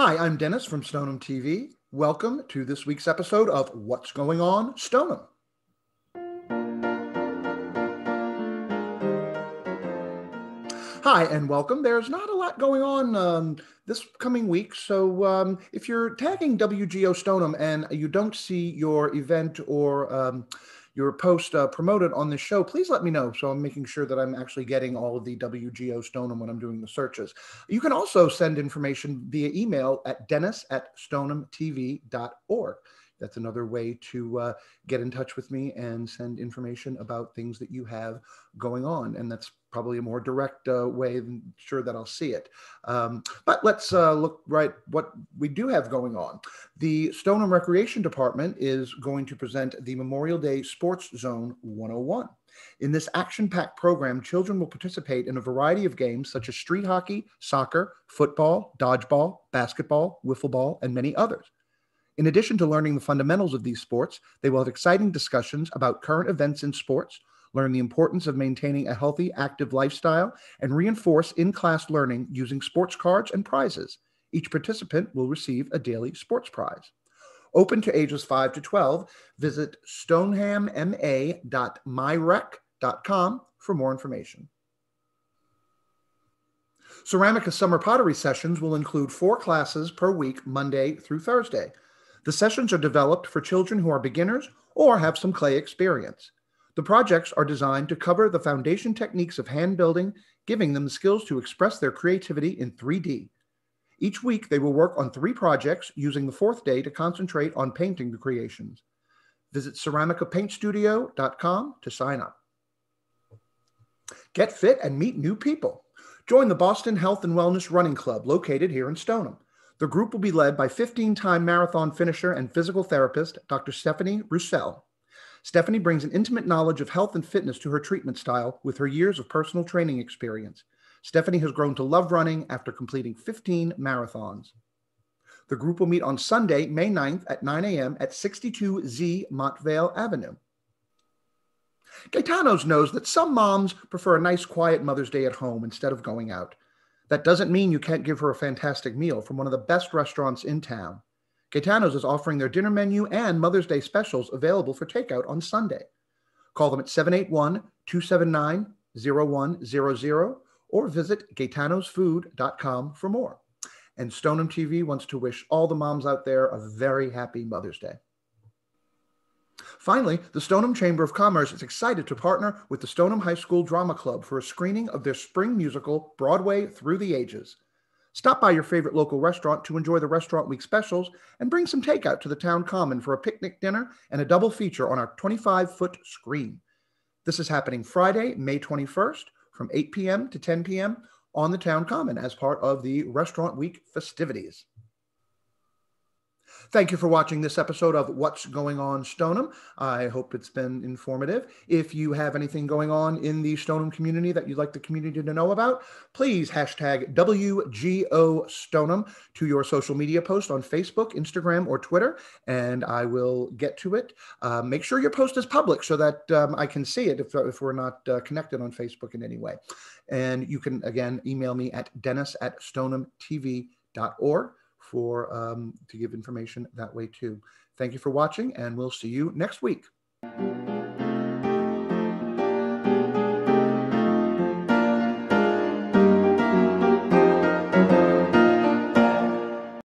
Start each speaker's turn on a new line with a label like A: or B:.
A: Hi, I'm Dennis from Stoneham TV. Welcome to this week's episode of What's Going On Stoneham. Hi, and welcome. There's not a lot going on um, this coming week. So um, if you're tagging WGO Stoneham and you don't see your event or um, your post uh, promoted on this show, please let me know. So I'm making sure that I'm actually getting all of the WGO Stoneham when I'm doing the searches. You can also send information via email at dennis at stonehamtv.org. That's another way to uh, get in touch with me and send information about things that you have going on. And that's probably a more direct uh, way than sure that I'll see it. Um, but let's uh, look right what we do have going on. The Stoneham Recreation Department is going to present the Memorial Day Sports Zone 101. In this action packed program, children will participate in a variety of games such as street hockey, soccer, football, dodgeball, basketball, wiffle ball, and many others. In addition to learning the fundamentals of these sports, they will have exciting discussions about current events in sports, learn the importance of maintaining a healthy, active lifestyle, and reinforce in class learning using sports cards and prizes. Each participant will receive a daily sports prize. Open to ages 5 to 12, visit stonehamma.myrec.com for more information. Ceramica Summer Pottery Sessions will include four classes per week, Monday through Thursday. The sessions are developed for children who are beginners or have some clay experience. The projects are designed to cover the foundation techniques of hand building, giving them the skills to express their creativity in 3D. Each week, they will work on three projects, using the fourth day to concentrate on painting the creations. Visit ceramicapaintstudio.com to sign up. Get fit and meet new people. Join the Boston Health and Wellness Running Club located here in Stoneham. The group will be led by 15 time marathon finisher and physical therapist, Dr. Stephanie Roussel. Stephanie brings an intimate knowledge of health and fitness to her treatment style with her years of personal training experience. Stephanie has grown to love running after completing 15 marathons. The group will meet on Sunday, May 9th at 9 a.m. at 62Z Montvale Avenue. Gaetano's knows that some moms prefer a nice, quiet Mother's Day at home instead of going out. That doesn't mean you can't give her a fantastic meal from one of the best restaurants in town. Gaetano's is offering their dinner menu and Mother's Day specials available for takeout on Sunday. Call them at 781 279 0100 or visit gaetanosfood.com for more. And Stoneham TV wants to wish all the moms out there a very happy Mother's Day. Finally, the Stoneham Chamber of Commerce is excited to partner with the Stoneham High School Drama Club for a screening of their spring musical, Broadway Through the Ages. Stop by your favorite local restaurant to enjoy the Restaurant Week specials and bring some takeout to the town common for a picnic dinner and a double feature on our 25 foot screen. This is happening Friday, May 21st from 8 p.m. to 10 p.m. on the town common as part of the Restaurant Week festivities. Thank you for watching this episode of What's Going On Stoneham. I hope it's been informative. If you have anything going on in the Stoneham community that you'd like the community to know about, please hashtag WGO Stoneham to your social media post on Facebook, Instagram, or Twitter, and I will get to it. Uh, make sure your post is public so that um, I can see it if, if we're not uh, connected on Facebook in any way. And you can, again, email me at dennis at stonehamtv.org for um, to give information that way too. Thank you for watching, and we'll see you next week.